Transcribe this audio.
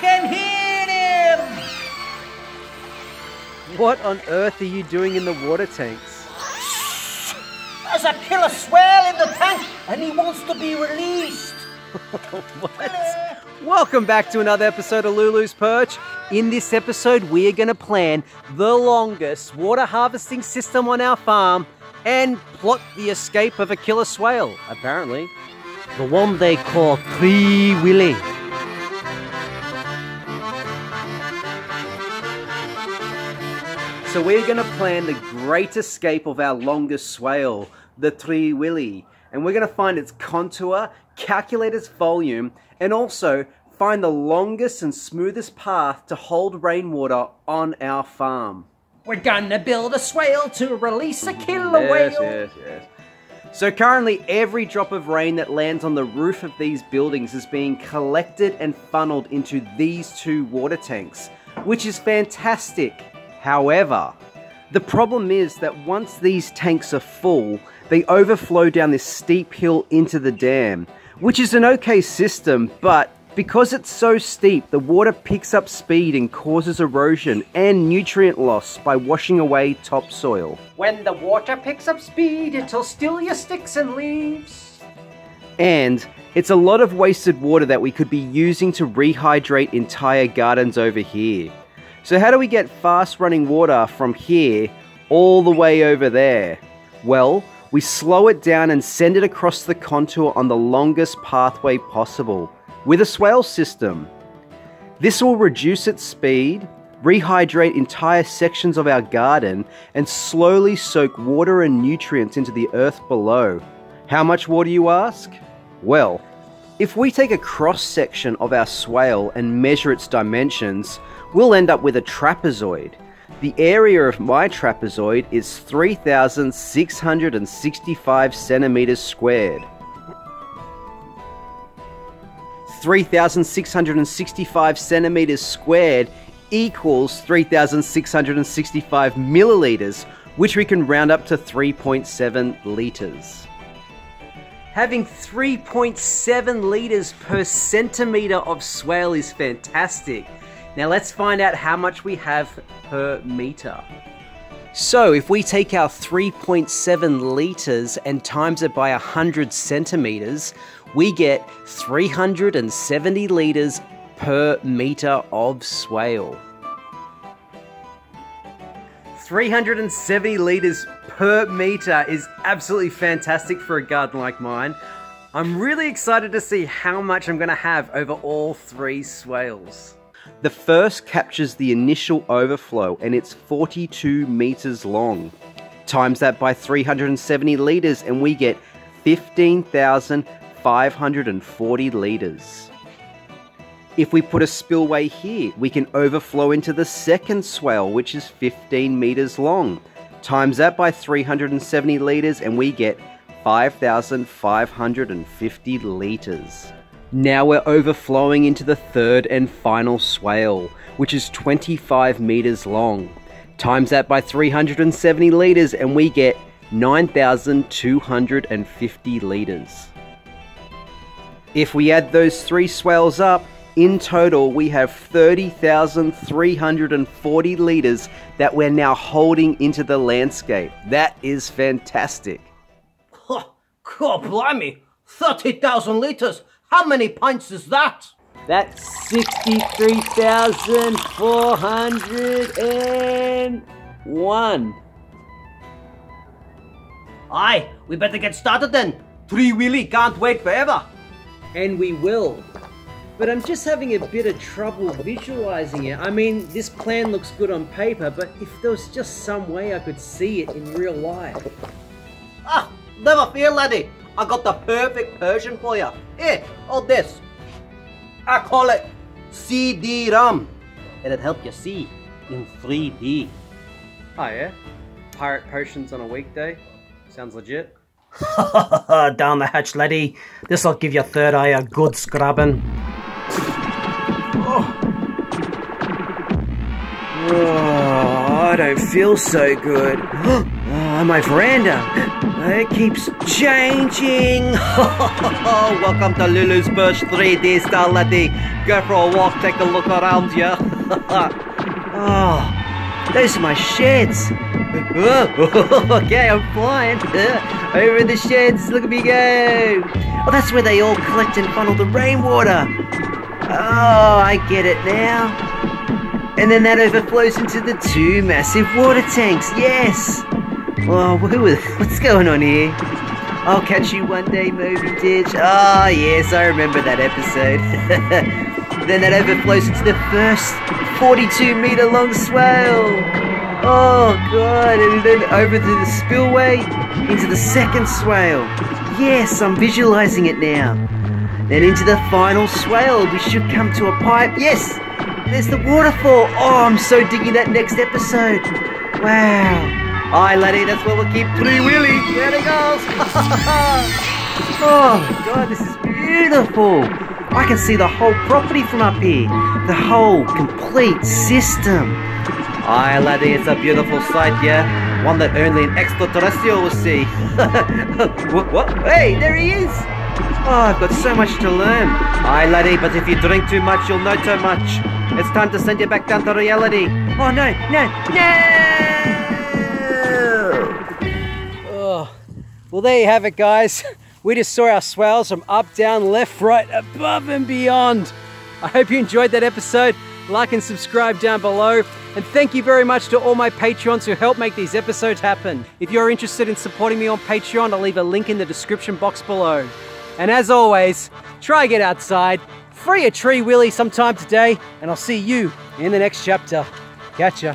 can hear him! What on earth are you doing in the water tanks? There's a killer swell in the tank and he wants to be released. what? Welcome back to another episode of Lulu's Perch. In this episode, we are going to plan the longest water harvesting system on our farm and plot the escape of a killer swale, apparently. The one they call Free Willy. So we're going to plan the great escape of our longest swale, the Tree Willy. And we're going to find its contour, calculate its volume, and also find the longest and smoothest path to hold rainwater on our farm. We're gonna build a swale to release a killer yes, whale. Yes, yes, So currently every drop of rain that lands on the roof of these buildings is being collected and funneled into these two water tanks, which is fantastic. However, the problem is that once these tanks are full, they overflow down this steep hill into the dam, which is an okay system, but because it's so steep, the water picks up speed and causes erosion and nutrient loss by washing away topsoil. When the water picks up speed, it'll steal your sticks and leaves. And it's a lot of wasted water that we could be using to rehydrate entire gardens over here. So how do we get fast running water from here all the way over there? Well, we slow it down and send it across the contour on the longest pathway possible with a swale system. This will reduce its speed, rehydrate entire sections of our garden, and slowly soak water and nutrients into the earth below. How much water you ask? Well, if we take a cross section of our swale and measure its dimensions, we'll end up with a trapezoid. The area of my trapezoid is 3,665 centimeters squared. 3,665 centimeters squared equals 3,665 milliliters, which we can round up to 3.7 liters. Having 3.7 liters per centimeter of swale is fantastic. Now let's find out how much we have per meter. So if we take our 3.7 liters and times it by 100 centimeters, we get 370 litres per metre of swale. 370 litres per metre is absolutely fantastic for a garden like mine. I'm really excited to see how much I'm going to have over all three swales. The first captures the initial overflow and it's 42 metres long. Times that by 370 litres and we get 15,540 litres. If we put a spillway here, we can overflow into the second swale, which is 15 metres long. Times that by 370 litres and we get 5,550 litres. Now we're overflowing into the third and final swale, which is 25 metres long. Times that by 370 litres and we get 9,250 litres. If we add those three swales up, in total we have 30,340 litres that we're now holding into the landscape. That is fantastic. Oh, God blimey, 30,000 litres. How many pints is that? That's 63,401. Aye, we better get started then. Tree Willy can't wait forever and we will. But I'm just having a bit of trouble visualizing it. I mean, this plan looks good on paper, but if there was just some way I could see it in real life. Ah, never fear, laddie. I got the perfect Persian for you. Here, hold this. I call it CD-ROM. It'll help you see in 3D. Oh yeah? Pirate potions on a weekday? Sounds legit. Down the hatch, laddie. This'll give your third eye a good scrubbing. Oh. oh I don't feel so good. oh, my veranda. It keeps changing. Welcome to Lulu's Bush 3D style laddie. Go for a walk, take a look around you. oh, those are my sheds. okay, I'm flying. Over the sheds, look at me go. Oh, that's where they all collect and funnel the rainwater. Oh, I get it now. And then that overflows into the two massive water tanks. Yes. Oh, what's going on here? I'll catch you one day, Moby Ditch. Ah, oh, yes, I remember that episode. then that overflows into the first 42 meter long swale. Oh, God. And then over to the spillway into the second swale. Yes, I'm visualizing it now. Then into the final swale, we should come to a pipe. Yes, there's the waterfall. Oh, I'm so digging that next episode. Wow. Aye, laddie, that's where we'll keep Tree Willy. There it goes. oh, God, this is beautiful. I can see the whole property from up here. The whole complete system. Aye, laddie, it's a beautiful sight, yeah? One that only an extraterrestrial will see. what, what? Hey, there he is! Oh, I've got so much to learn. Aye, laddie, but if you drink too much, you'll know too much. It's time to send you back down to reality. Oh, no, no, no! Oh. Well, there you have it, guys. We just saw our swales from up, down, left, right, above and beyond. I hope you enjoyed that episode. Like and subscribe down below. And thank you very much to all my Patreons who help make these episodes happen. If you're interested in supporting me on Patreon, I'll leave a link in the description box below. And as always, try get outside, free a tree willy sometime today, and I'll see you in the next chapter. Catch ya.